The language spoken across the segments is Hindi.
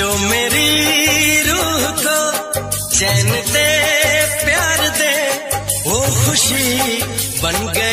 जो मेरी रूह को चैन दे प्यार दे वो खुशी बन गए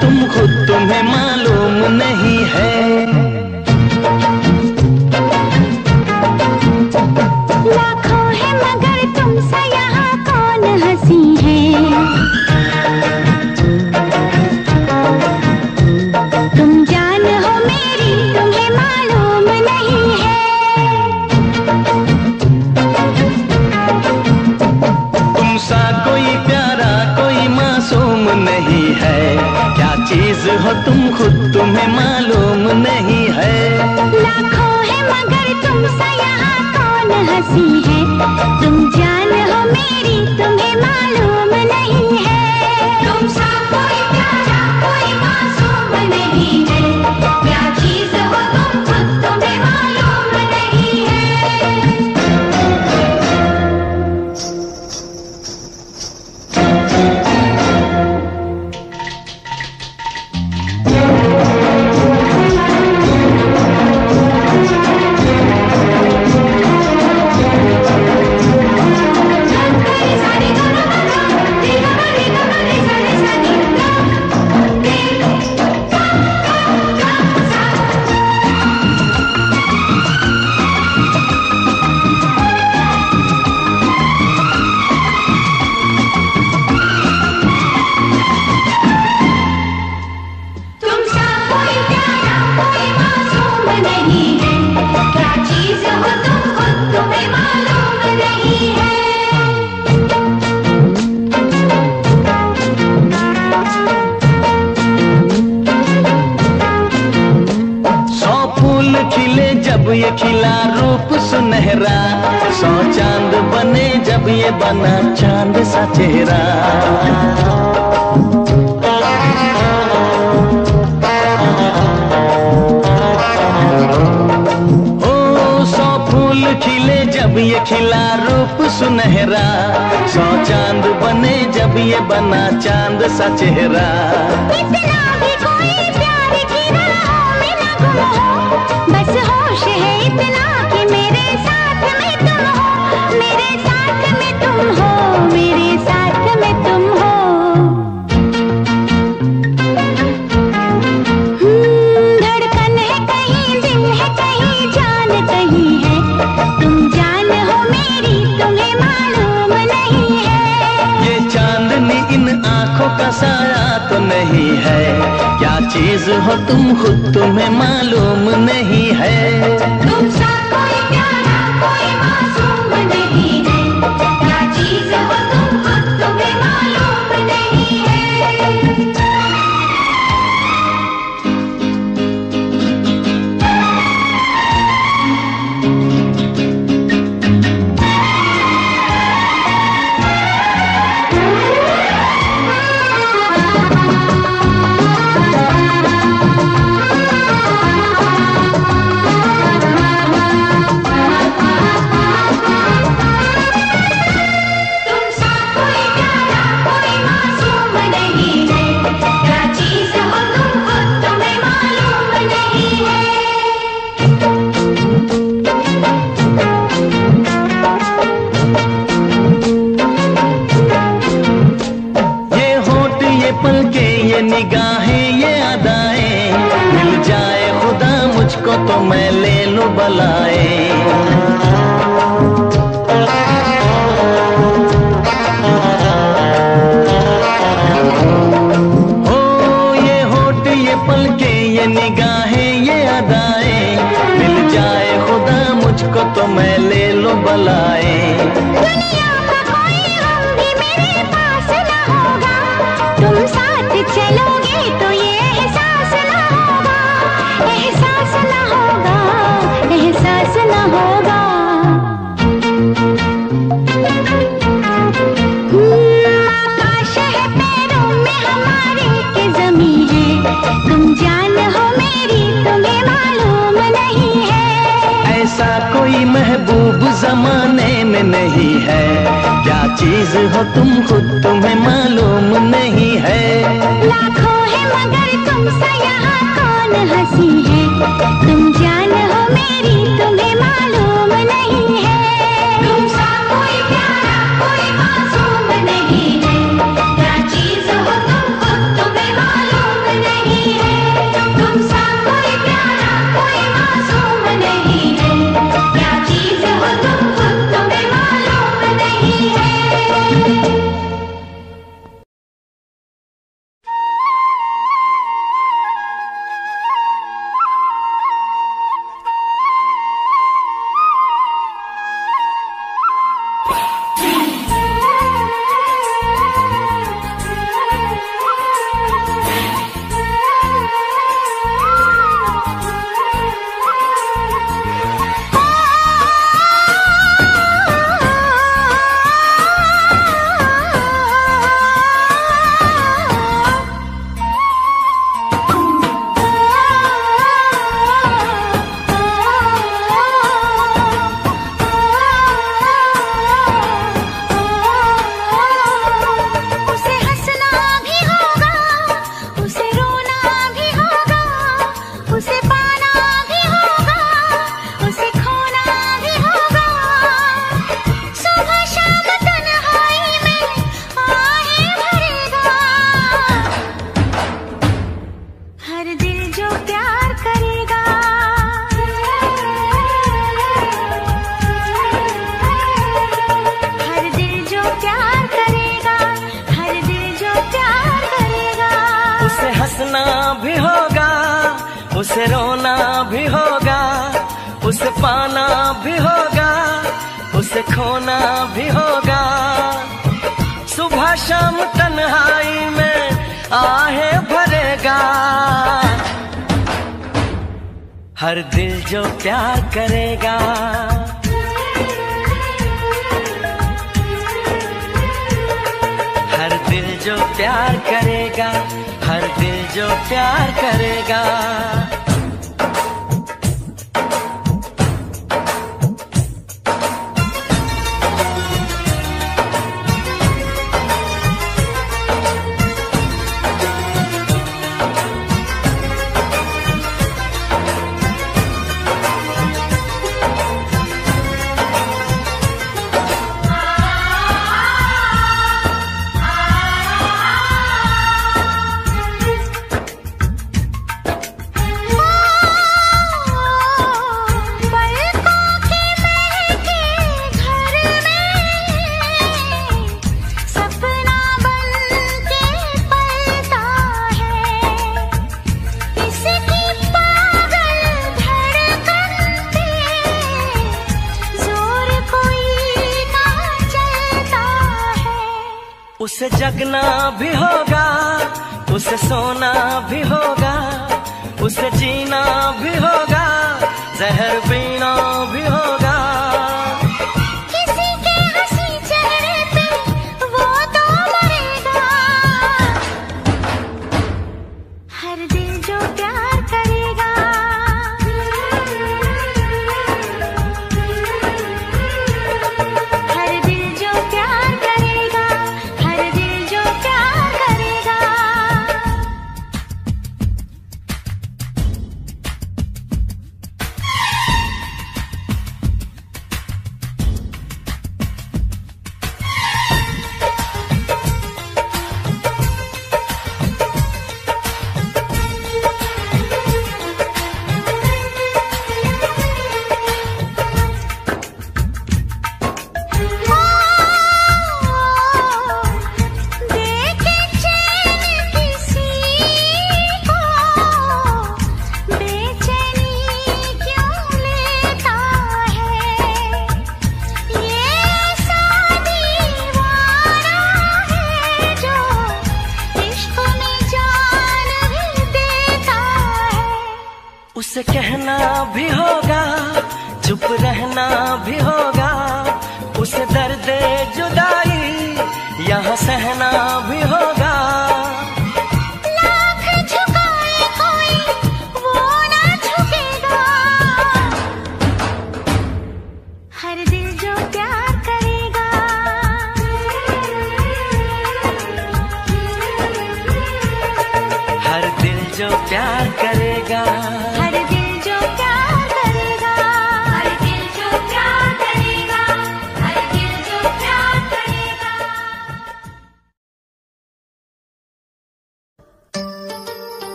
तुम खुद तुम्हें será? का साया तो नहीं है। क्या चीज़ हो तुम खुद तुम्हें मालूम नहीं है। तुम खुद सोना भी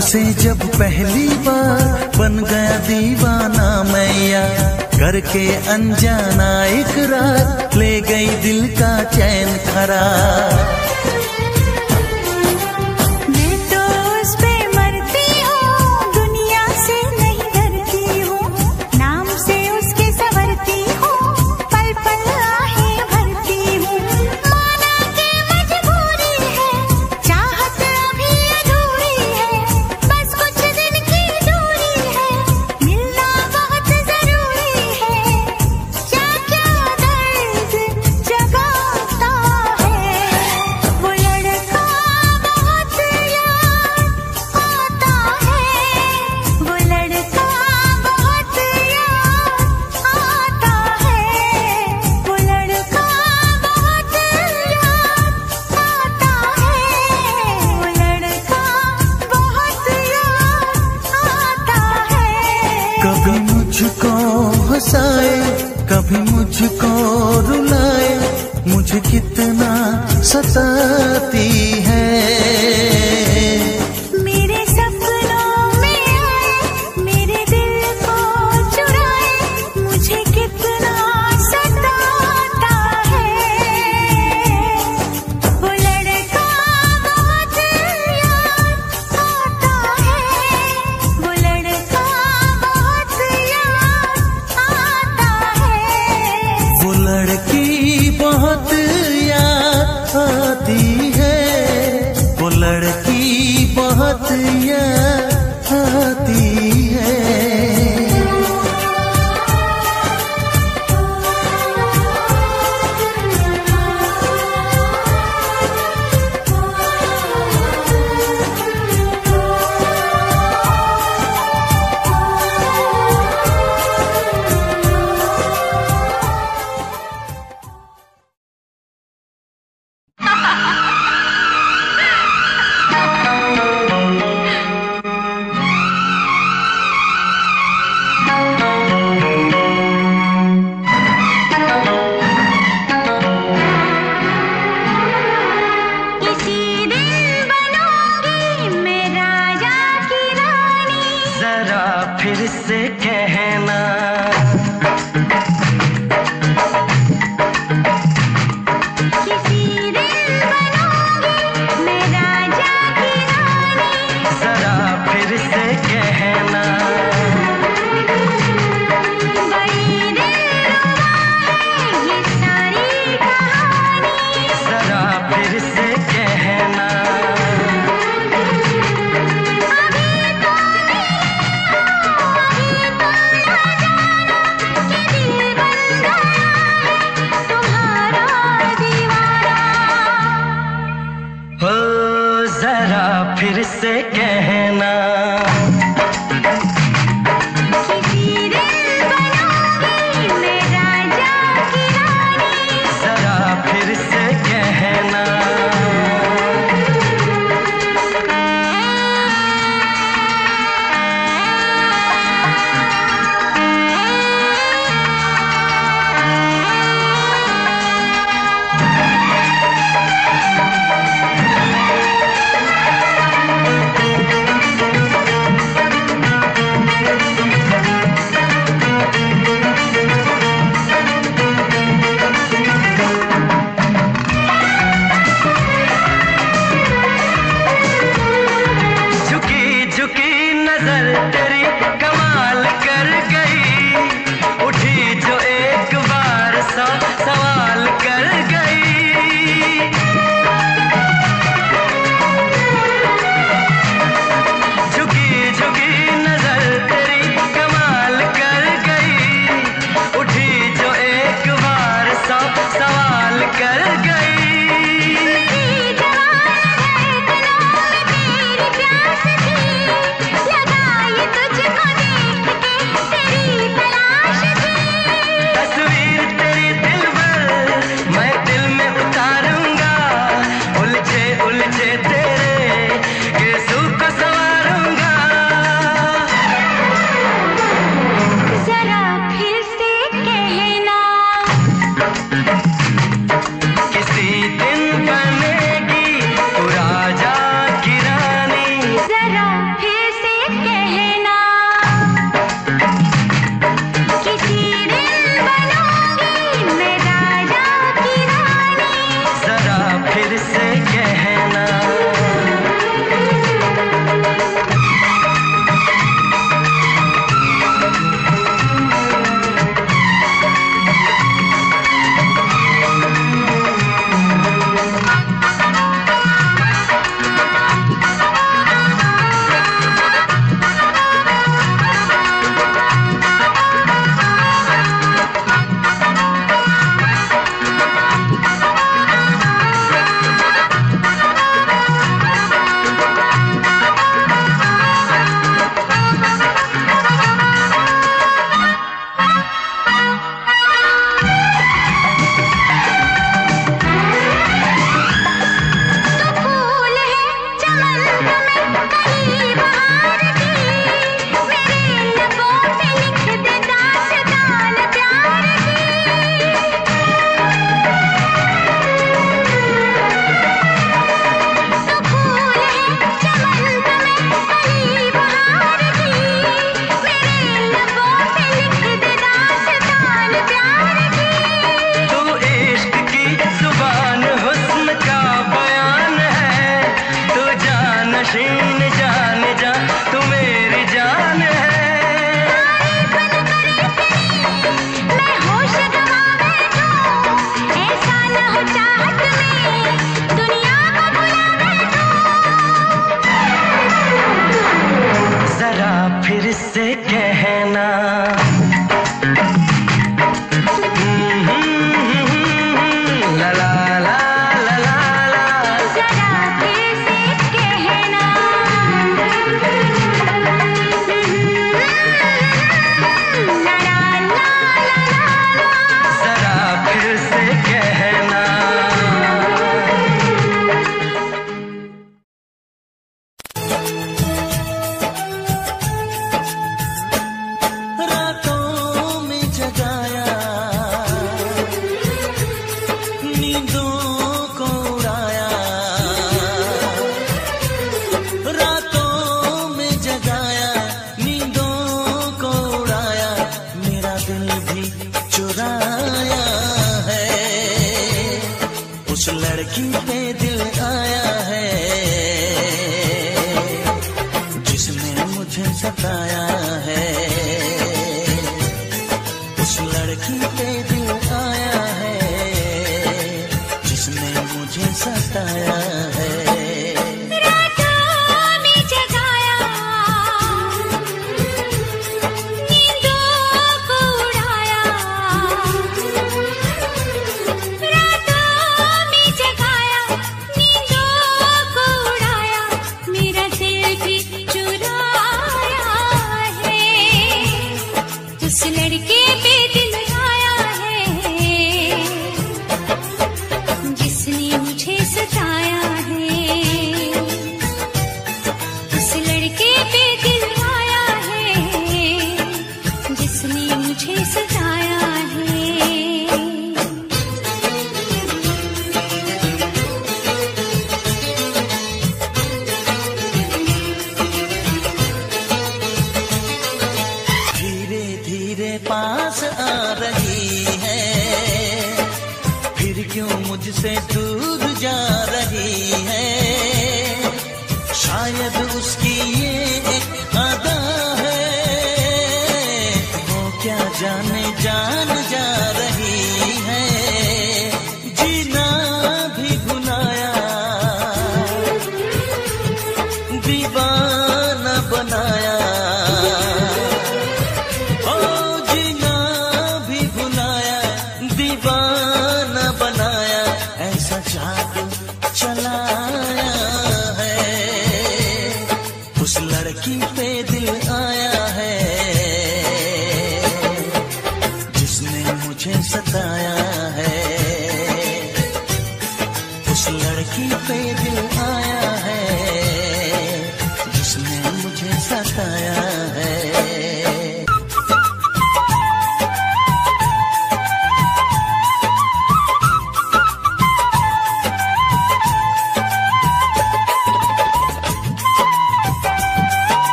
उसे जब पहली बार बन गया दीवाना मैया करके अनजाना एक रात ले गई दिल का चैन खरा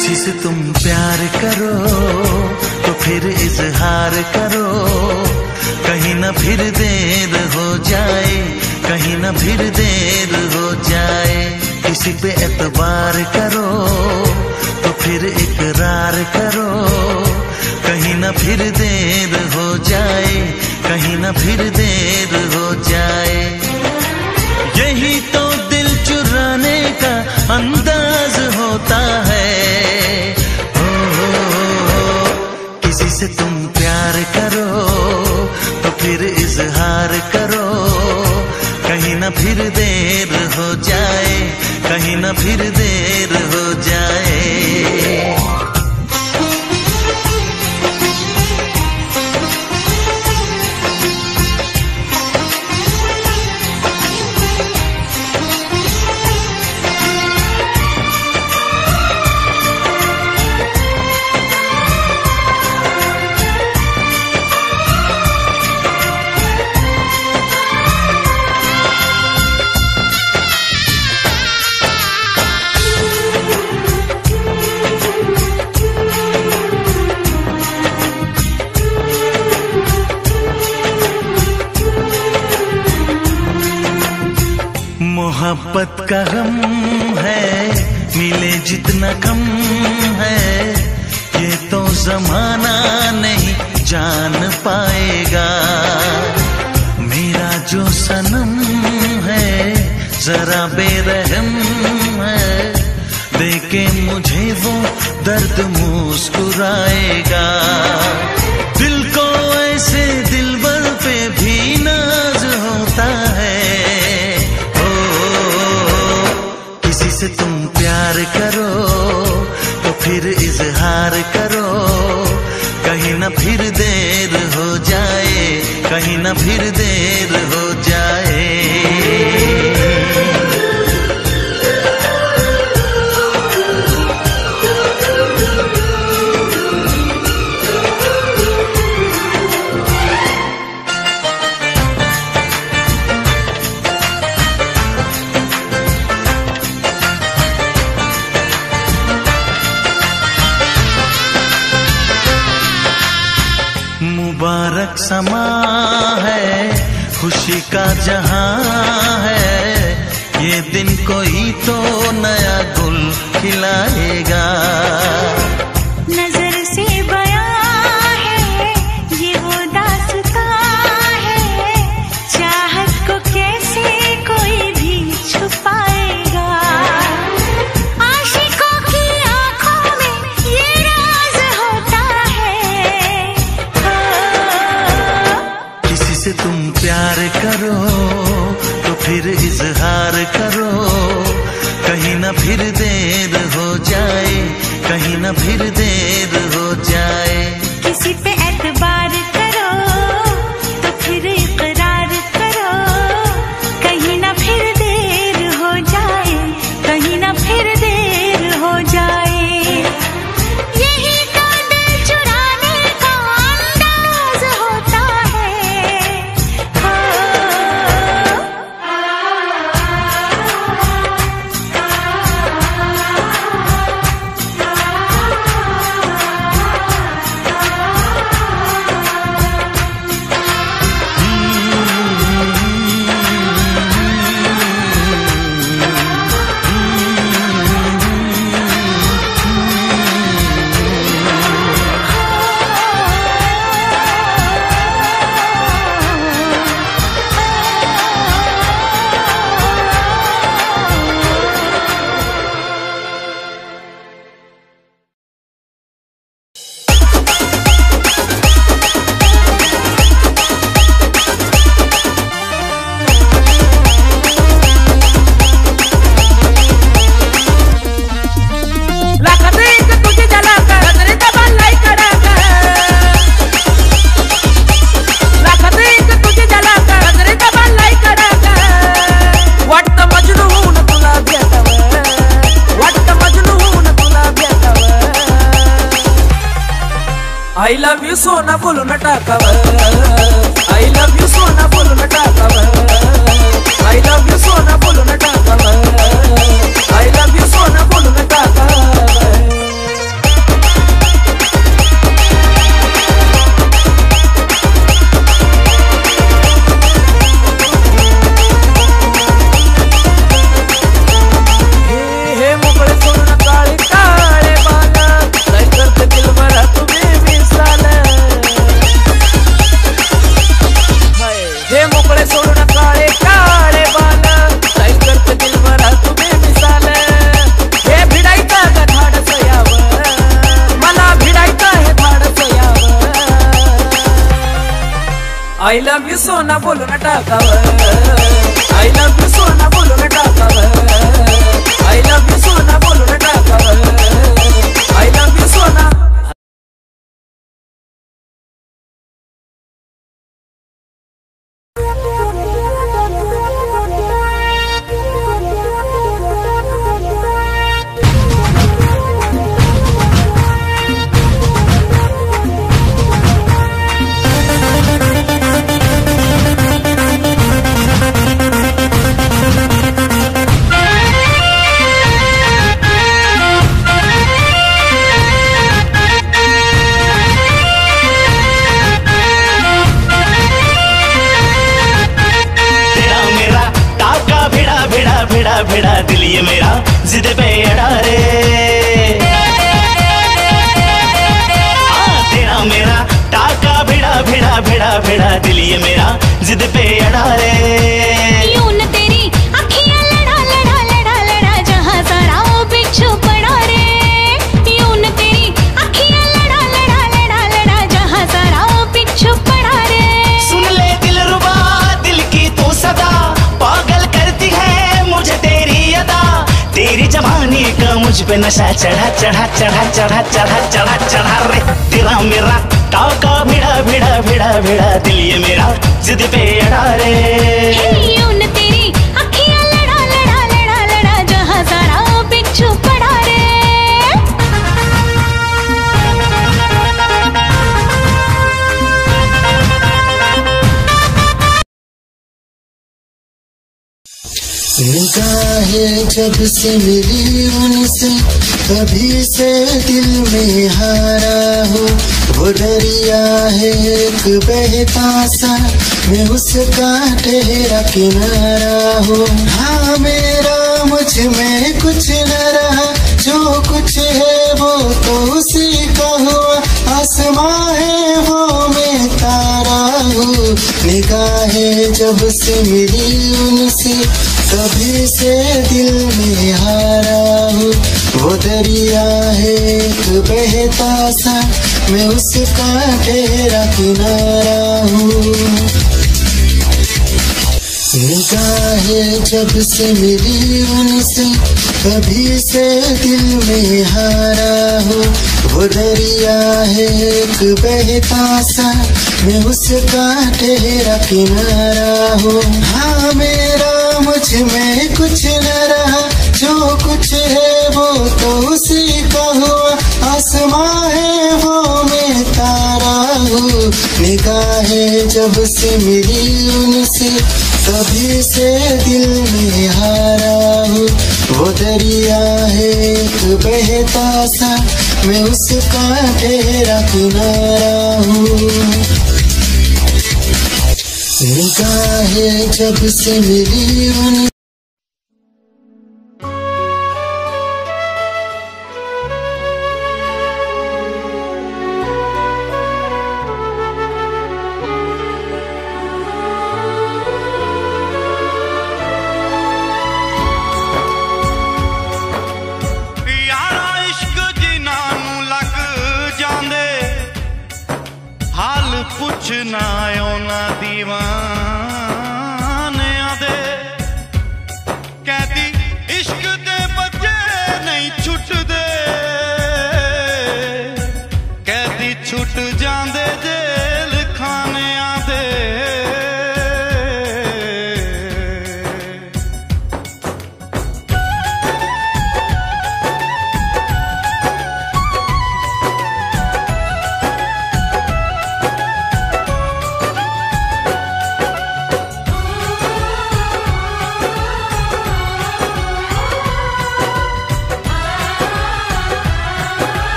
किसी से तुम प्यार करो तो फिर इजहार करो। कहीं ना फिर देर हो जाए, कहीं ना फिर देर हो जाए। किसी पे एतबार करो तो फिर इकरार करो। कहीं ना फिर देर हो जाए, कहीं ना फिर देर हो जाए। यही तो दिल चुराने का अंदाज होता है से तुम प्यार करो तो फिर इजहार करो। कहीं ना फिर देर हो जाए, कहीं ना फिर देर समा है खुशी का जहाँ है। ये दिन कोई तो नया गुल खिलाएगा। जब से मिली उनसे कभी से दिल में हारा हो। वो दरिया है एक बहता सा, मैं उसका ठहरा किनारा हो। हाँ मेरा, मुझमें कुछ न रहा, जो कुछ है वो तो उसी का हुआ। आसमां है वो मैं तारा हूँ। निगाहें जब से मिली उनसे कभी से दिल में हारा हूँ। वो दरिया है, एक बहता सा। मैं उसका ठहरा किनारा हूँ। निगाहें जब से मिली उनसे, कभी से दिल में हारा हो। वो दरिया है, एक बहता सा। मैं उसका ठहरा किनारा हो। हाँ मेरा मुझमें कुछ न रहा। जो कुछ है वो तो उसी का हुआ। आसमां है वो मैं तारा हूँ। निगाहें जब से मिली उनसे कभी से दिल में हारा हूँ। वो दरिया है एक बहता सा, मैं उसका ठहरा किनारा हूँ। निगाहें जब से मेरी उन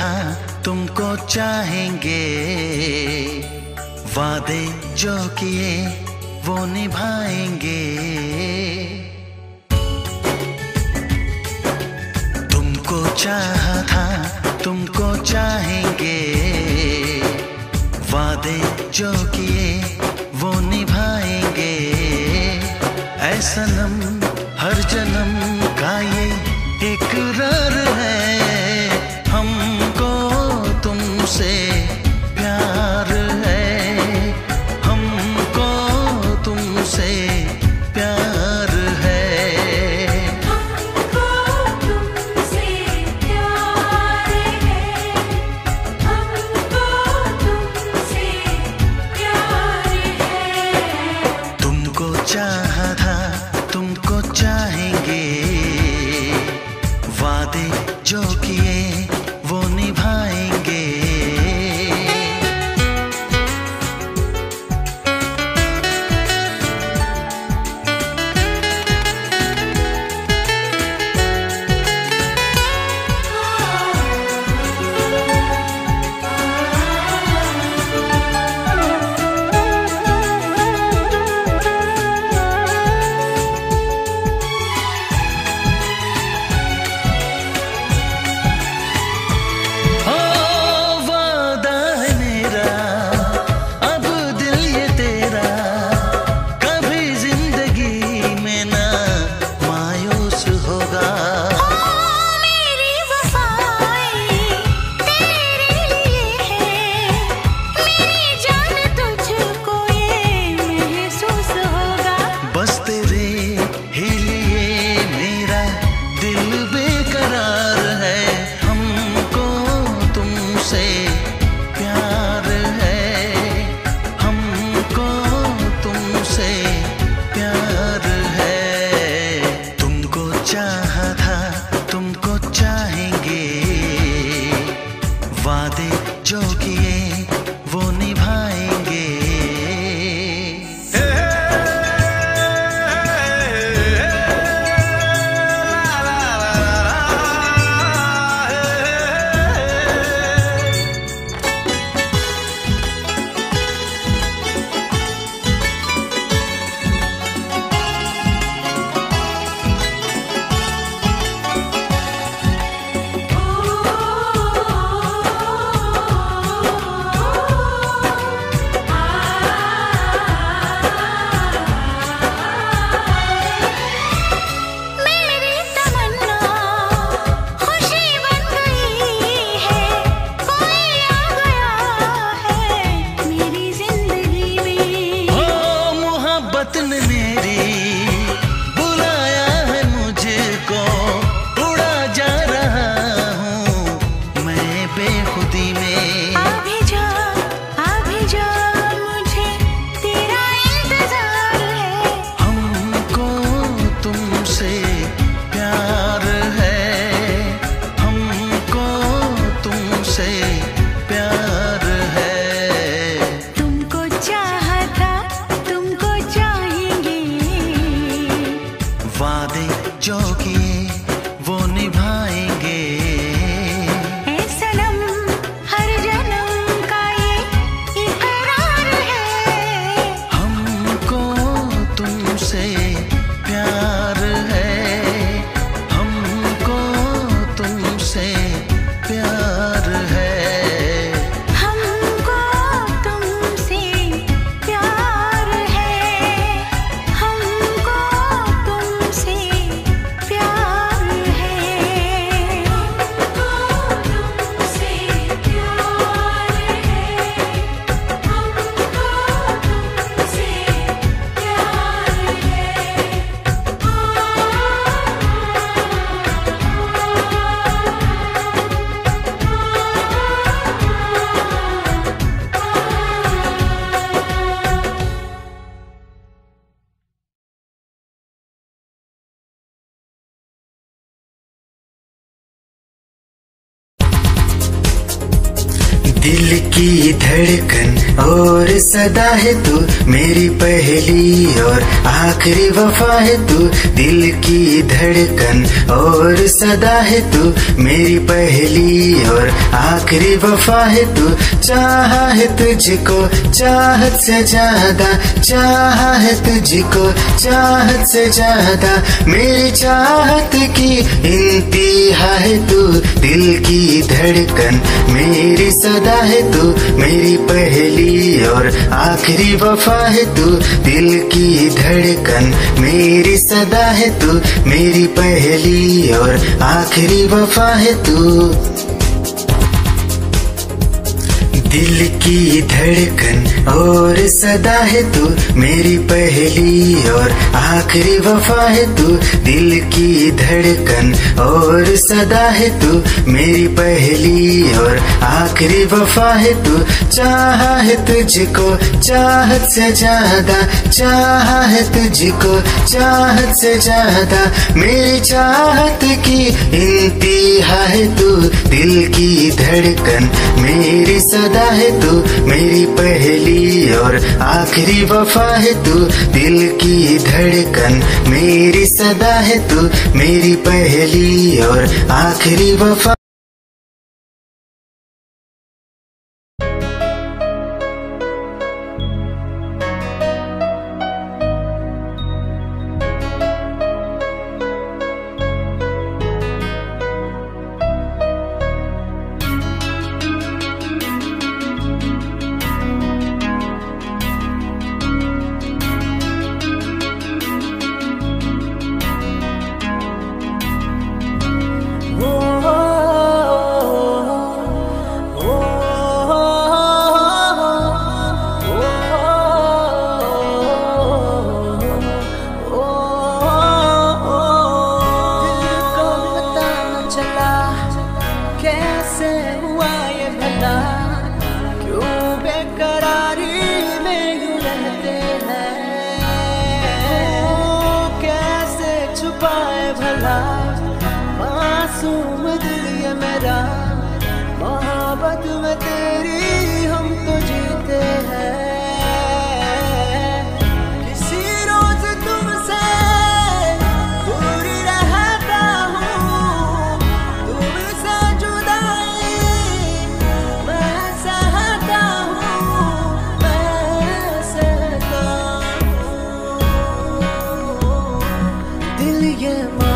था, तुमको चाहेंगे। वादे जो किए, वो निभाएँगे। तुमको चाहा था, तुमको चाहेंगे। वादे जो किए, वो निभाएँगे। ऐसा सनम हर जन्म का ये इकरार है। sé. सदा है तू मेरी पहली और आखिरी वफा है तू दिल की धड़कन। और सदा है तू मेरी पहली और आखिरी वफा है तू। चाह है तुझको चाहत से ज़्यादा, चाहा है तुझको चाहत से ज़्यादा। मेरी चाहत की इंतहा है तू दिल की धड़कन। मेरी सदा है तू मेरी पहली और आखिरी वफा है तू, दिल की धड़कन मेरी सदा है तू, मेरी पहली और आखिरी वफा है तू। दिल की धड़कन, और सदा है तू मेरी पहली, और आखिरी वफा है तू दिल की धड़कन, और सदा है तू मेरी पहली, और आखिरी वफा है तू। चाहा है तुझको, चाहत से ज़्यादा, चाह है तुझको, चाहत से ज़्यादा। मेरी चाहत की इंतहा है तू, दिल की धड़कन, मेरी सदा है तू, मेरी पहली और आखिरी वफा है तू। दिल की धड़कन मेरी सदा है तू, मेरी पहली और आखिरी वफा। दिल ये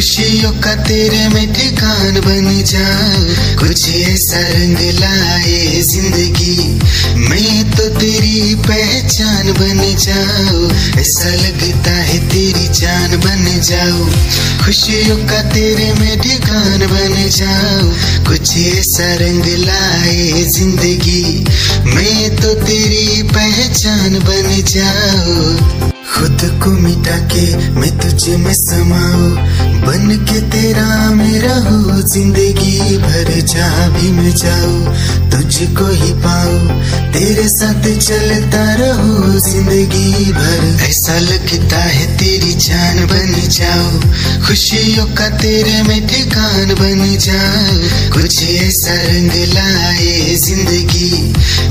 खुशियों का तेरे में ठिकान बन जाऊँ कुछ ऐसा रंग लाए ज़िंदगी। मैं तो तेरी पहचान बन जाऊँ। ऐसा लगता है तेरी जान बन जाऊँ। खुशियों का तेरे में ठिकान बन जाऊँ। कुछ ऐसा रंग लाए ज़िंदगी। मैं तो तेरी पहचान बन जाऊँ। खुद को मिटा के मैं तुझे में समाओ बन के तेरा मेरा हो, ज़िंदगी भर जा भी मैं जाऊँ। तुझको ही पाऊँ, तेरे साथ चलता रहूँ, ज़िंदगी भर। ऐसा लगता है तेरी जान बन जाऊँ, खुशियों का तेरे में ठिकान बन जाऊँ। कुछ ऐसा रंग लाए ज़िंदगी,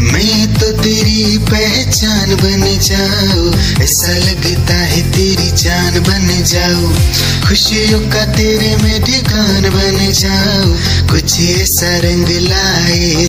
मैं तो तेरी पहचान बन जाऊँ। ऐसा लगता है तेरी जान बन जाऊँ, खुशियों का तेरे में ठिकान बन जाऊँ। कुछ ऐसा रंग लाए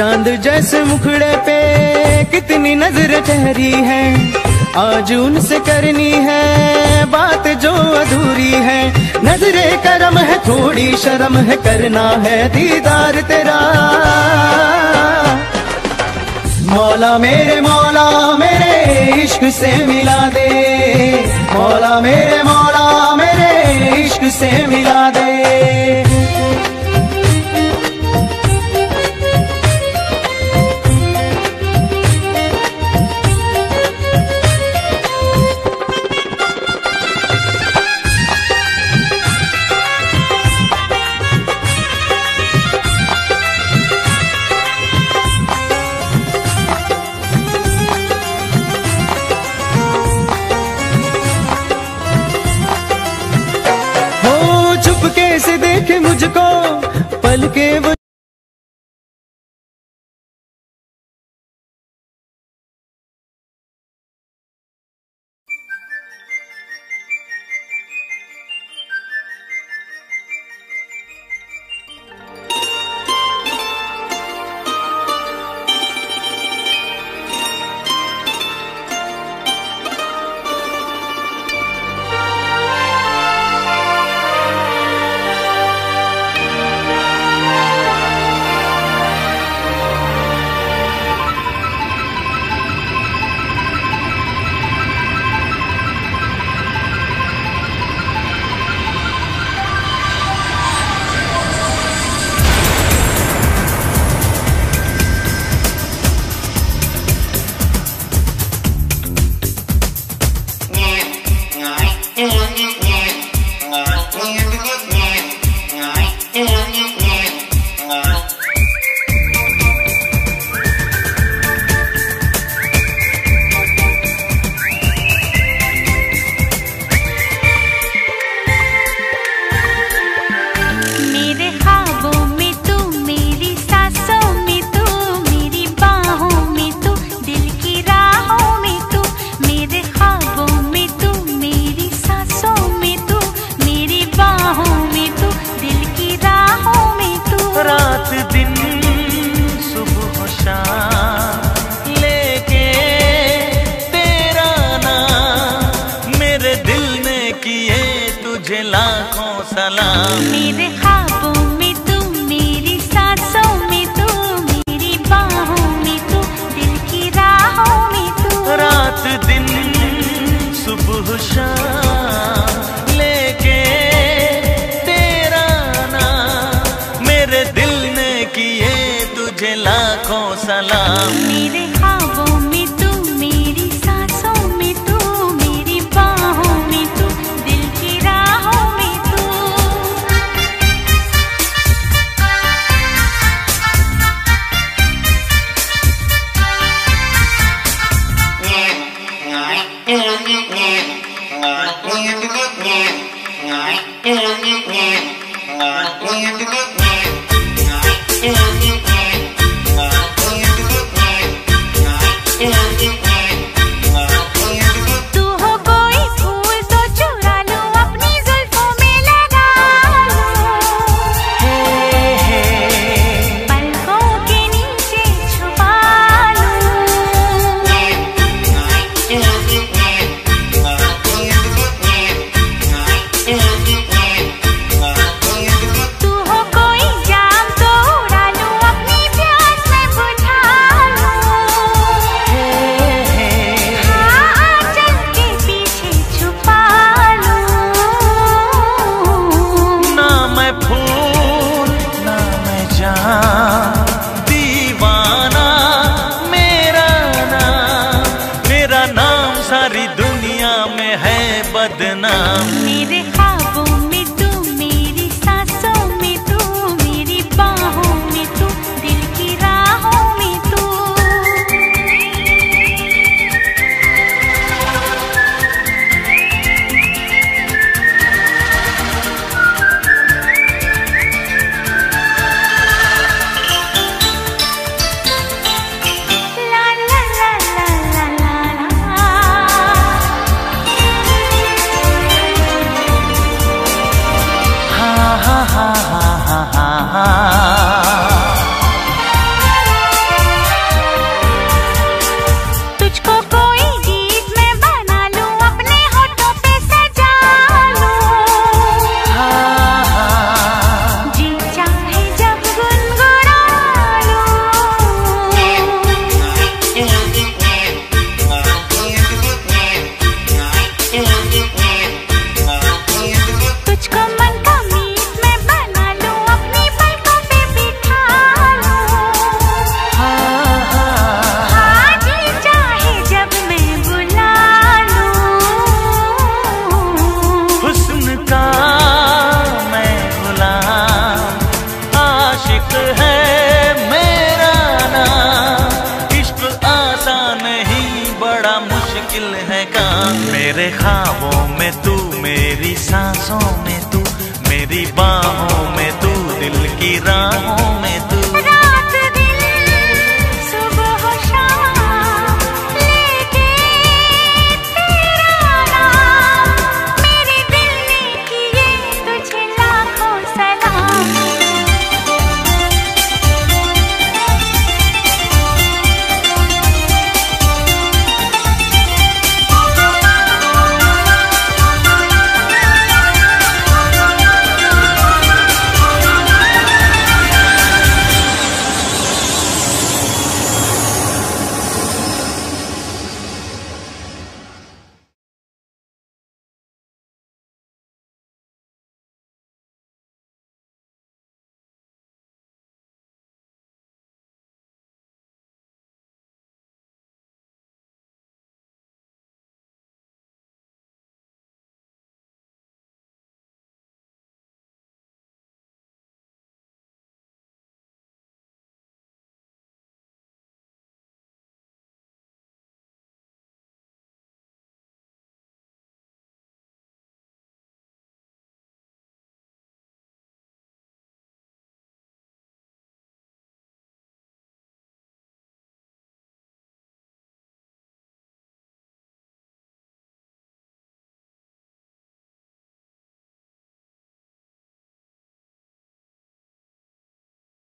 चाँद जैसे मुखड़े पे कितनी नज़र ठहरी है। आज उनसे करनी है बात जो अधूरी है। नजरे करम है, थोड़ी शर्म है, करना है दीदार तेरा। मौला मेरे मौला मेरे इश्क से मिला दे। मौला मेरे मौला मेरे इश्क से मिला दे। के